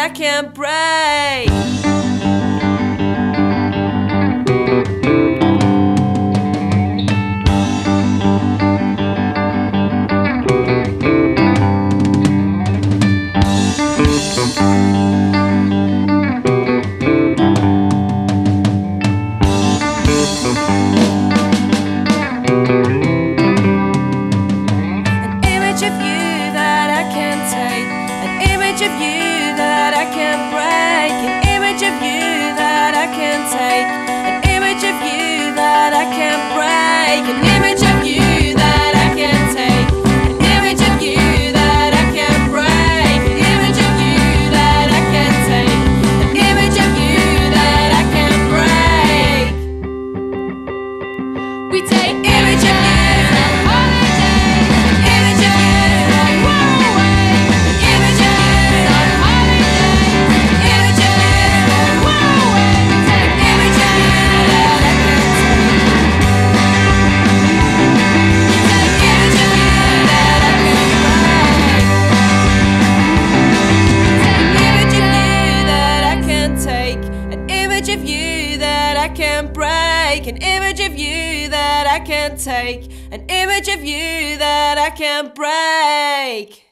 I can't break. Can't break an image of can't break, an image of you that I can't take, an image of you that I can't break.